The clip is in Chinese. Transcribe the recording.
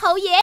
侯爷